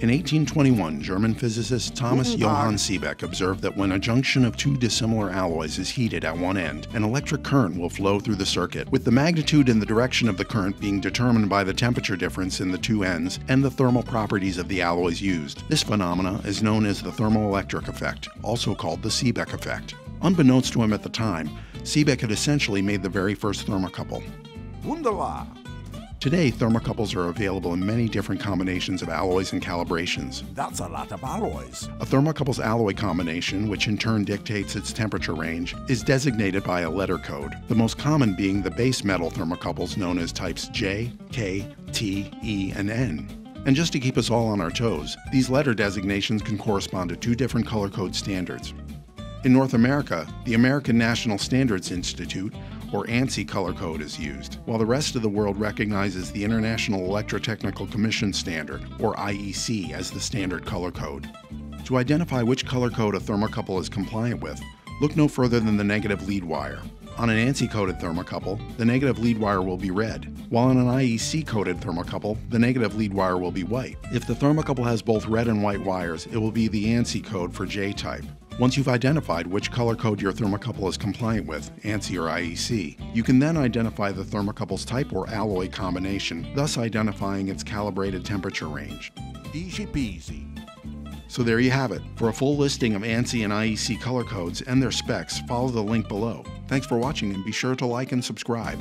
In 1821, German physicist Thomas mm-hmm. Johann Seebeck observed that when a junction of two dissimilar alloys is heated at one end, an electric current will flow through the circuit, with the magnitude and the direction of the current being determined by the temperature difference in the two ends and the thermal properties of the alloys used. This phenomena is known as the thermoelectric effect, also called the Seebeck effect. Unbeknownst to him at the time, Seebeck had essentially made the very first thermocouple. Wunderbar. Today, thermocouples are available in many different combinations of alloys and calibrations. That's a lot of alloys. A thermocouple's alloy combination, which in turn dictates its temperature range, is designated by a letter code, the most common being the base metal thermocouples known as types J, K, T, E, and N. And just to keep us all on our toes, these letter designations can correspond to two different color code standards. In North America, the American National Standards Institute, or ANSI color code is used, while the rest of the world recognizes the International Electrotechnical Commission Standard, or IEC, as the standard color code. To identify which color code a thermocouple is compliant with, look no further than the negative lead wire. On an ANSI coded thermocouple, the negative lead wire will be red, while on an IEC coded thermocouple, the negative lead wire will be white. If the thermocouple has both red and white wires, it will be the ANSI code for J type. Once you've identified which color code your thermocouple is compliant with, ANSI or IEC, you can then identify the thermocouple's type or alloy combination, thus identifying its calibrated temperature range. Easy peasy. So there you have it. For a full listing of ANSI and IEC color codes and their specs, follow the link below. Thanks for watching and be sure to like and subscribe.